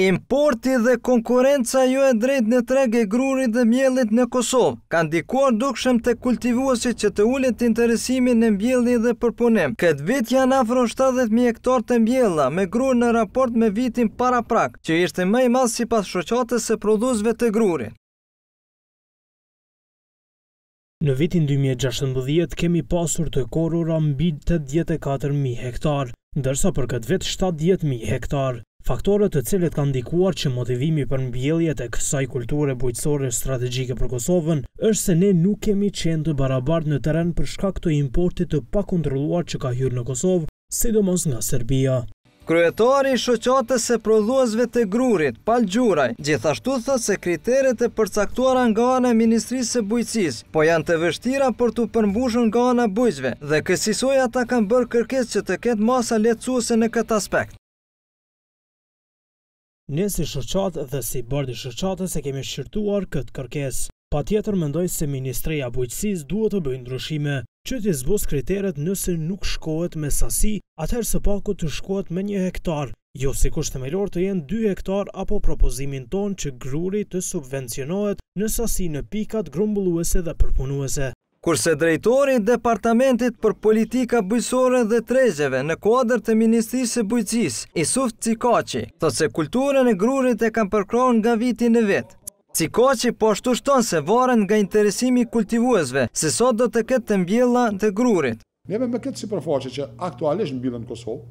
Importi dhe konkurrenca jo e drejtë në treg e grurit dhe miellit në Kosovë, ka ndikuar dukshëm te kultivuesit që të ulet interesimi në mbjellje dhe përpunim. Këtë vit janë afro 70.000 hektarë të mbjella me grurë në raport me vitin paraprak, që ishte më i madh sipas shoqatës së prodhuesve të grurit. Në vitin dy mijë e gjashtëmbëdhjetë kemi pasur të korrura mbi tetëdhjetë e katër mijë hektarë, ndërsa për këtë vit shtatëdhjetë mijë hektarë, faktorët të cilët kanë ndikuar që motivimi për mbjelljet e kësaj kulture bujqësore strategjike për Kosovën është se ne nuk kemi qenë të barabartë në terren për shkak të importit të pakontrolluar që ka hyrë në Kosovë sidomos nga Serbia. Kryetari i Shoqatës së Prodhuesve të Grurit, Pal Gjuraj, gjithashtu thotë se kriteret e përcaktuara nga ana e Ministrisë së Bujqësisë, po janë të vështira për t'u përmbushur nga ana bujqëve dhe kësisoj ata kanë bërë kërkesë që të ketë masa lehtësuese në këtë aspekt. Ne si shoqatë dhe si Bord i shoqatës e kemi shqyrtuar këtë kërkesë. Patjetër mendoj se Ministria e Bujqësisë duhet të bëjë ndryshime, që t'i zbusë kriteret nëse nuk shkohet me sasi, atëherë së paku të shkohet me një hektar, jo si kusht themelor të jenë dy hektarë apo propozimin tonë që gruri të subvencionohet në sasi në pikat grumbulluese dhe përpunuese. Kurse drejtori i Departamentit për Politika Bujqësore dhe Tregjeve në kuadër të Ministrisë së Bujqësisë, Isuf Cikaqi, thotë se kulturën e grurit e kanë përkrahur nga viti në vit. Cikaqi po ashtu shton se varet nga interesimi i kultivuesve se sa do të ketë të mbjella të grurit. Neve me këtë sipërfaqe që aktualisht mbillen në Kosovë,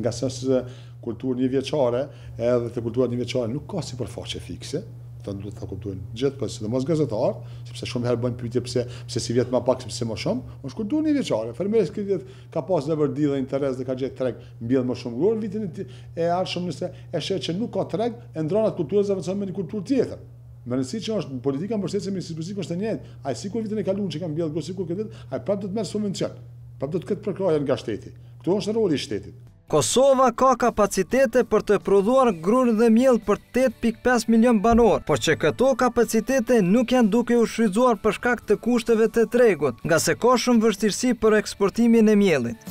ngase është kulturë njëvjeçare, edhe te kulturat njëvjeçare nuk ka sipërfaqe fikse, këtë duhet ta kuptojnë gjithë, po sidomos gazetarë, sepse shumë herë bëjnë pyetje pse pse sivjet më pak, pse më shumë, është kulturë njëvjeçare. Fermeri këtë vit ka pas leverdi dhe interes dhe ka gjetë treg, mbjell më shumë grurë, vitin e ardhshëm nëse e sheh që nuk ka treg, e ndrron atë kulturë dhe e zëvendëson me një kulturë tjetër. Me rëndësi që është politika mbështetëse e Ministrisë është e njëjtë, ai sikur vitin e kalun që ka mbjellë grurë sikur këtë vit, ai prapë do të merr subvencion. Prapë do të ketë përkrahje nga shteti. Këtu është roli i shtetit. Kosova ka kapacitete për të prodhuar grurë dhe miell për tetë pikë pesë milionë banorë, por që këto kapacitete nuk janë duke u shfrytëzuar për shkak të kushteve të tregut, ngase ka shumë vështirësi për eksportimin e miellit.